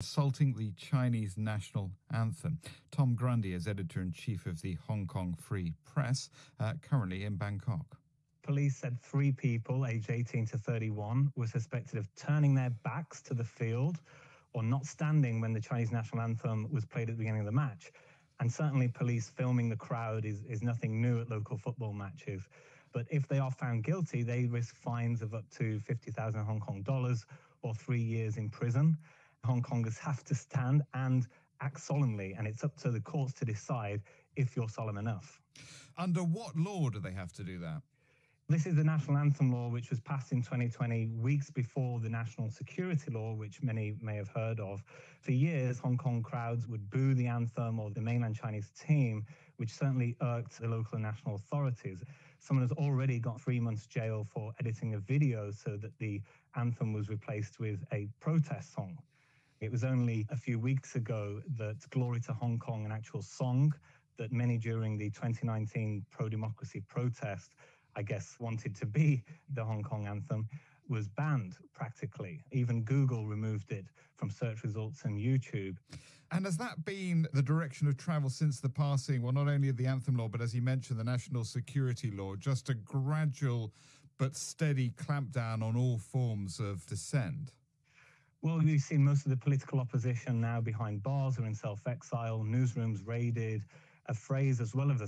assaulting the Chinese national anthem. Tom Grundy is editor in chief of the Hong Kong Free Press, uh, currently in Bangkok. Police said three people, aged 18 to 31, were suspected of turning their backs to the field or not standing when the Chinese national anthem was played at the beginning of the match. And certainly, police filming the crowd is, is nothing new at local football matches. But if they are found guilty, they risk fines of up to 50,000 Hong Kong dollars or three years in prison. Hong Kongers have to stand and act solemnly, and it's up to the courts to decide if you're solemn enough. Under what law do they have to do that? This is the national anthem law, which was passed in 2020, weeks before the national security law, which many may have heard of. For years, Hong Kong crowds would boo the anthem or the mainland Chinese team, which certainly irked the local and national authorities. Someone has already got three months jail for editing a video so that the anthem was replaced with a protest song. It was only a few weeks ago that Glory to Hong Kong, an actual song that many during the 2019 pro democracy protest I guess, wanted to be the Hong Kong anthem was banned practically. Even Google removed it from search results and YouTube. And has that been the direction of travel since the passing, well, not only of the anthem law, but as you mentioned, the national security law, just a gradual but steady clampdown on all forms of dissent? Well, we've seen most of the political opposition now behind bars or in self exile, newsrooms raided, a phrase as well as